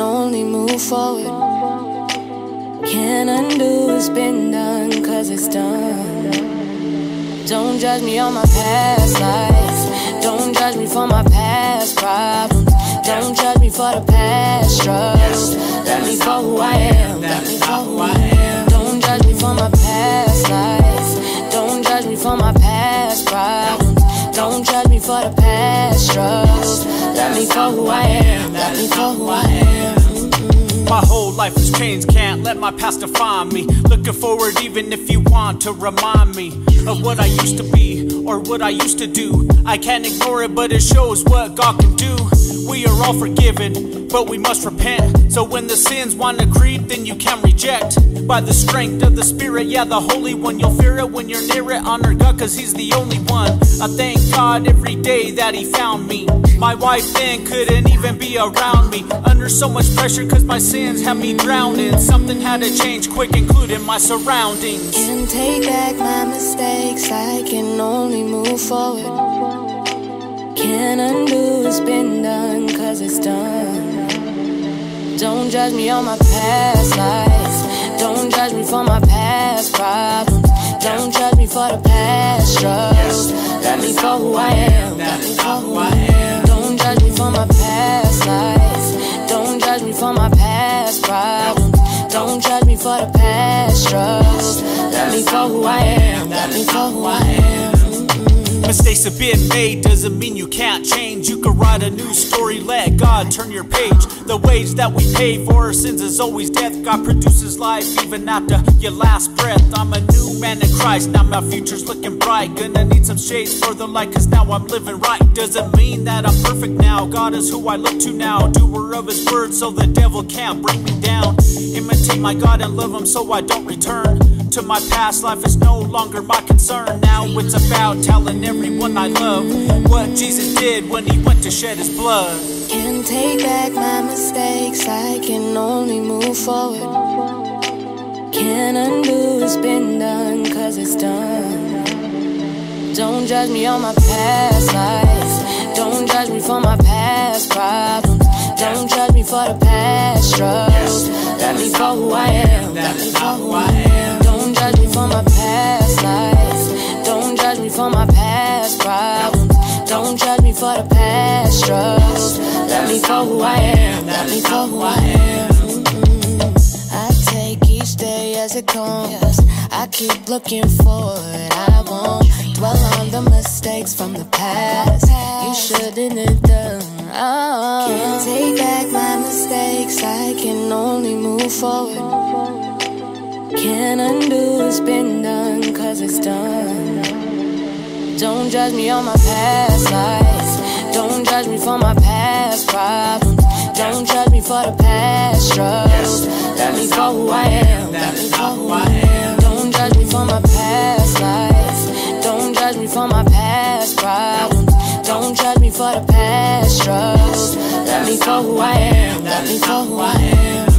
move forward. Can't undo what's been done, cause it's done. Don't judge me on my past life. Don't judge me for my past problems. Don't judge me for the past struggles. Let me for who I am. Let me for who I am. Don't judge me for my past life. Don't judge me for my past problems. Don't judge me for the past struggles. Let me for who I am. Let me for who I am. My whole life has changed, can't let my past define me. Looking forward, even if you want to remind me of what I used to be or what I used to do. I can't ignore it, but it shows what God can do. We are all forgiven, but we must repent. So when the sins wanna creep, then you can reject. By the strength of the Spirit, yeah, the Holy One, you'll fear it when you're near it. Honor God, cause He's the only one. I thank God every day that He found me. My wife then couldn't even be around me. Under so much pressure, cause my sins had me drowning. Something had to change quick, including my surroundings. Can't take back I can only move forward. Can't undo what's been done, cause it's done. Don't judge me on my past life. Don't judge me for my past problems. Don't judge me for the past struggles. Let me for who I am. Let me for who I am. Don't judge me for my past life. Don't judge me for my past problems. Don't judge me for the past struggles. Let me for who I am. Who I am. Mistakes have been made doesn't mean you can't change. You can write a new story, let God turn your page. The wage that we pay for our sins is always death. God produces life even after your last breath. I'm a new man in Christ, now my future's looking bright. Gonna need some shades for the light, cause now I'm living right. Doesn't mean that I'm perfect now. God is who I look to now. Doer of his word, so the devil can't bring me down. Imitate my God and love him so I don't return to my past life is no longer my concern. Now it's about telling everyone I love what Jesus did when he went to shed his blood. Can't take back my mistakes, I can only move forward. Can't undo what's been done, cause it's done. Don't judge me on my past life. Don't judge me for my past problems. Don't judge me for the past struggles. Let me for who I am. Let me for who I am. Don't judge me for the past struggles. Let me for who I am. Let me for who I am. I take each day as it comes. I keep looking forward. I won't dwell on the mistakes from the past. You shouldn't have done. Oh. Can't take back my mistakes. I can only move forward. Can't undo what's been done, cause it's done. Don't judge me on my past life. Don't judge me for my past problems. Don't judge me for the past struggles. Let me for who I am. Let me for who I am. Don't judge me for my past life. Don't judge me for my past problems. Don't judge me for the past struggles. Let me for who I am. Let me for who I am.